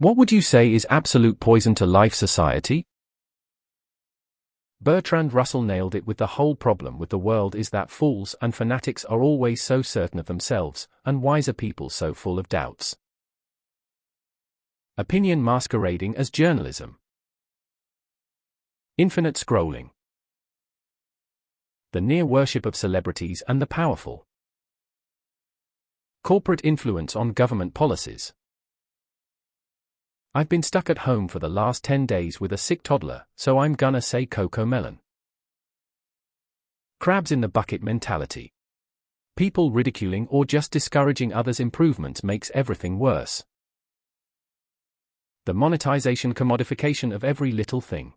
What would you say is absolute poison to life society? Bertrand Russell nailed it with the whole problem with the world is that fools and fanatics are always so certain of themselves, and wiser people so full of doubts. Opinion masquerading as journalism. Infinite scrolling. The near worship of celebrities and the powerful. Corporate influence on government policies. I've been stuck at home for the last 10 days with a sick toddler, so I'm gonna say CoComelon. Crabs in the bucket mentality. People ridiculing or just discouraging others' improvements makes everything worse. The monetization commodification of every little thing.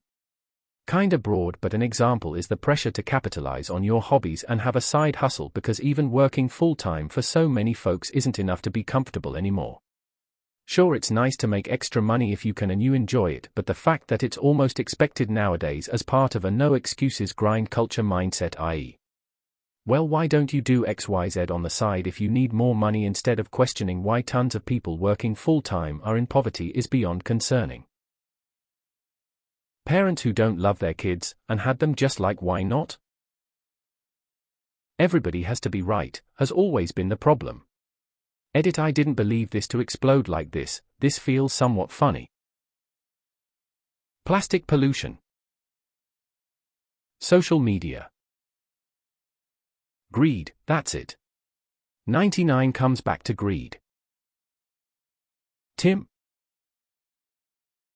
Kinda broad, but an example is the pressure to capitalize on your hobbies and have a side hustle because even working full time for so many folks isn't enough to be comfortable anymore. Sure, it's nice to make extra money if you can and you enjoy it, but the fact that it's almost expected nowadays as part of a no excuses grind culture mindset, i.e., well, why don't you do XYZ on the side if you need more money instead of questioning why tons of people working full time are in poverty is beyond concerning. Parents who don't love their kids and had them just like why not? Everybody has to be right, has always been the problem. Edit I didn't believe this to explode like this, this feels somewhat funny. Plastic pollution. Social media. Greed, that's it. 99 comes back to greed. Tim.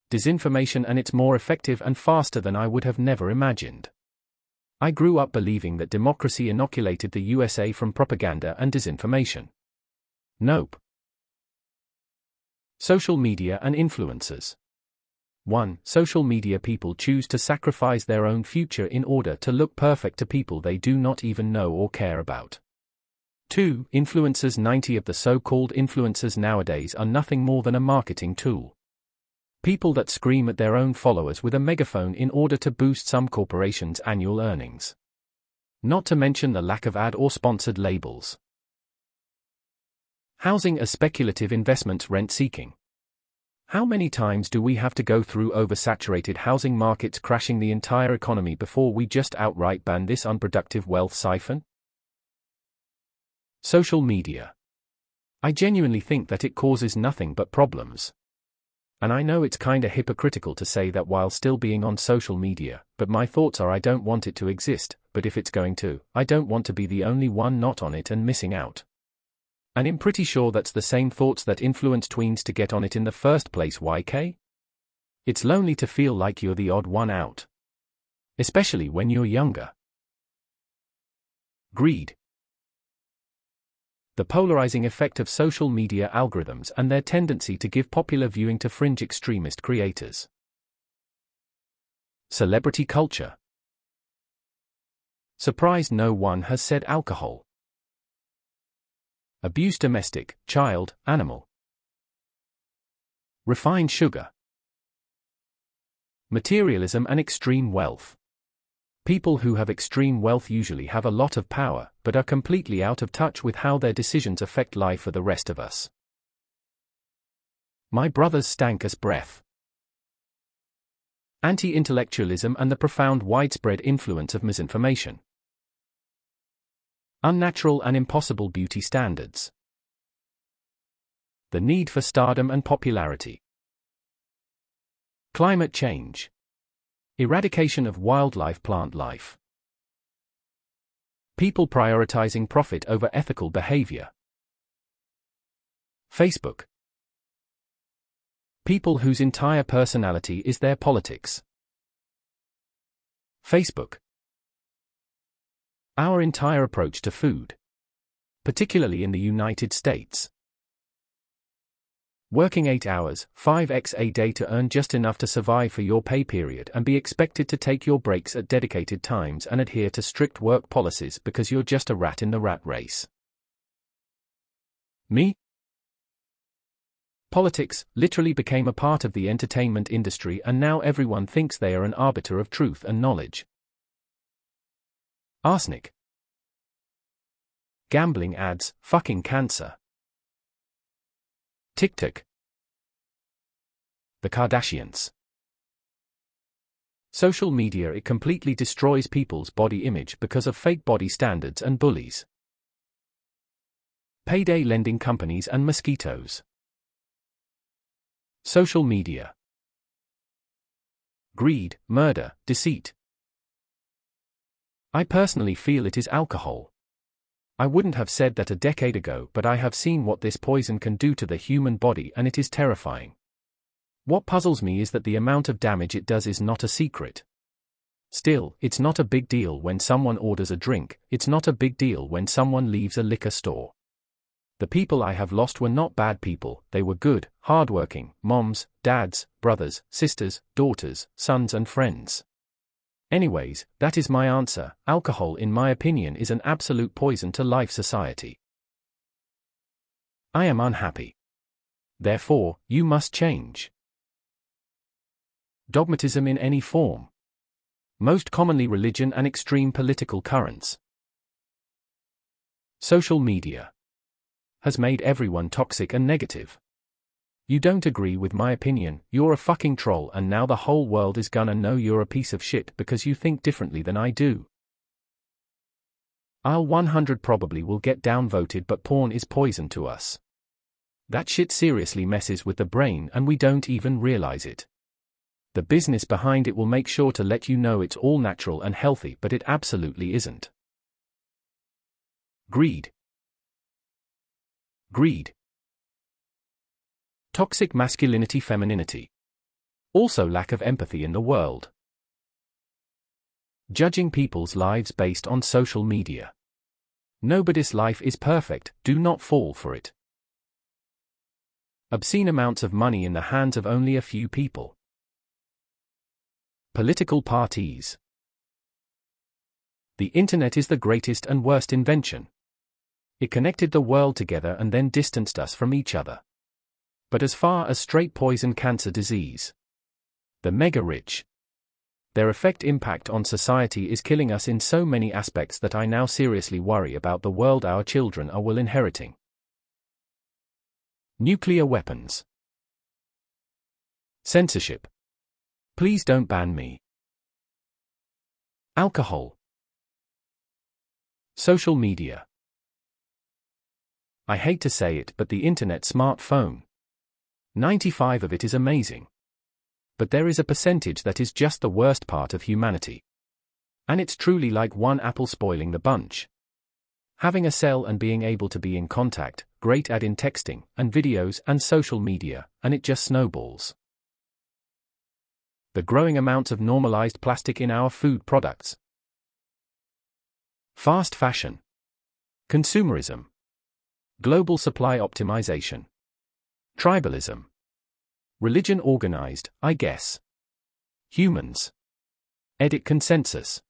Disinformation and it's more effective and faster than I would have never imagined. I grew up believing that democracy inoculated the USA from propaganda and disinformation. Nope. Social media and influencers. 1. Social media people choose to sacrifice their own future in order to look perfect to people they do not even know or care about. 2. Influencers 90 of the so called influencers nowadays are nothing more than a marketing tool. People that scream at their own followers with a megaphone in order to boost some corporation's annual earnings. Not to mention the lack of ad or sponsored labels. Housing as speculative investments rent seeking. How many times do we have to go through oversaturated housing markets crashing the entire economy before we just outright ban this unproductive wealth siphon? Social media. I genuinely think that it causes nothing but problems. And I know it's kinda hypocritical to say that while still being on social media, but my thoughts are I don't want it to exist, but if it's going to, I don't want to be the only one not on it and missing out. And I'm pretty sure that's the same thoughts that influence tweens to get on it in the first place, YK? It's lonely to feel like you're the odd one out. Especially when you're younger. Greed. The polarizing effect of social media algorithms and their tendency to give popular viewing to fringe extremist creators. Celebrity culture. Surprised no one has said alcohol. Abuse domestic, child, animal. Refined sugar. Materialism and extreme wealth. People who have extreme wealth usually have a lot of power, but are completely out of touch with how their decisions affect life for the rest of us. My brother's stankus breath. Anti intellectualism and the profound widespread influence of misinformation. Unnatural and impossible beauty standards. The need for stardom and popularity. Climate change. Eradication of wildlife plant life. People prioritizing profit over ethical behavior. Facebook. People whose entire personality is their politics. Facebook. Our entire approach to food. Particularly in the United States. Working 8 hours, 5x a day to earn just enough to survive for your pay period and be expected to take your breaks at dedicated times and adhere to strict work policies because you're just a rat in the rat race. Me? Politics literally became a part of the entertainment industry and now everyone thinks they are an arbiter of truth and knowledge. Arsenic. Gambling ads, fucking cancer. TikTok. The Kardashians. Social media it completely destroys people's body image because of fake body standards and bullies. Payday lending companies and mosquitoes. Social media. Greed, murder, deceit. I personally feel it is alcohol. I wouldn't have said that a decade ago, but I have seen what this poison can do to the human body and it is terrifying. What puzzles me is that the amount of damage it does is not a secret. Still, it's not a big deal when someone orders a drink, it's not a big deal when someone leaves a liquor store. The people I have lost were not bad people, they were good, hardworking, moms, dads, brothers, sisters, daughters, sons, and friends. Anyways, that is my answer. Alcohol, in my opinion, is an absolute poison to life society. I am unhappy. Therefore, you must change. Dogmatism in any form. Most commonly religion and extreme political currents. Social media has made everyone toxic and negative. You don't agree with my opinion, you're a fucking troll and now the whole world is gonna know you're a piece of shit because you think differently than I do. I'll 100 probably will get downvoted but porn is poison to us. That shit seriously messes with the brain and we don't even realize it. The business behind it will make sure to let you know it's all natural and healthy, but it absolutely isn't. Greed. Greed. Toxic masculinity femininity. Also lack of empathy in the world. Judging people's lives based on social media. Nobody's life is perfect, do not fall for it. Obscene amounts of money in the hands of only a few people. Political parties. The internet is the greatest and worst invention. It connected the world together and then distanced us from each other. But as far as straight poison cancer disease, the mega rich, their effect impact on society is killing us in so many aspects that I now seriously worry about the world our children are will inheriting. Nuclear weapons. Censorship. Please don't ban me. Alcohol. Social media. I hate to say it, but the internet smartphone. 95 of it is amazing. But there is a percentage that is just the worst part of humanity. And it's truly like one apple spoiling the bunch. Having a cell and being able to be in contact, great at in texting, and videos and social media, and it just snowballs the growing amounts of normalized plastic in our food products. Fast fashion. Consumerism. Global supply optimization. Tribalism. Religion organized, I guess. Humans. Edit consensus.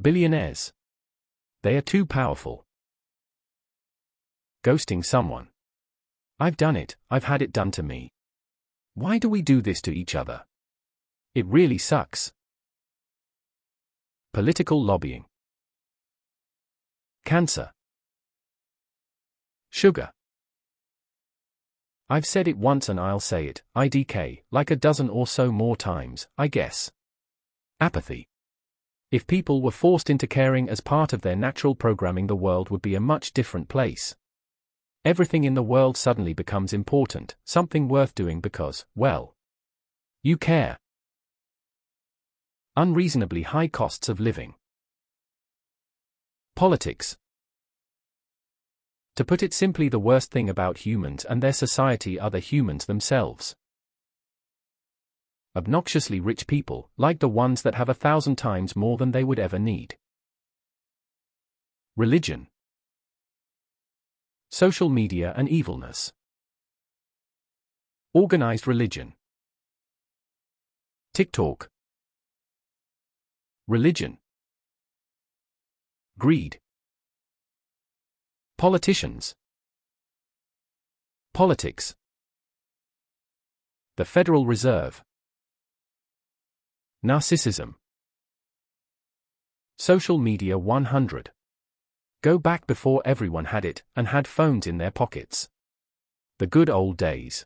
Billionaires. They are too powerful. Ghosting someone. I've done it, I've had it done to me. Why do we do this to each other? It really sucks. Political lobbying. Cancer. Sugar. I've said it once and I'll say it, IDK, like a dozen or so more times, I guess. Apathy. If people were forced into caring as part of their natural programming, the world would be a much different place. Everything in the world suddenly becomes important, something worth doing because, well, you care. Unreasonably high costs of living. Politics. To put it simply, the worst thing about humans and their society are the humans themselves. Obnoxiously rich people, like the ones that have a thousand times more than they would ever need. Religion. Social media and evilness. Organized religion. TikTok. Religion. Greed. Politicians. Politics. The Federal Reserve. Narcissism. Social Media 100. Go back before everyone had it and had phones in their pockets. The good old days.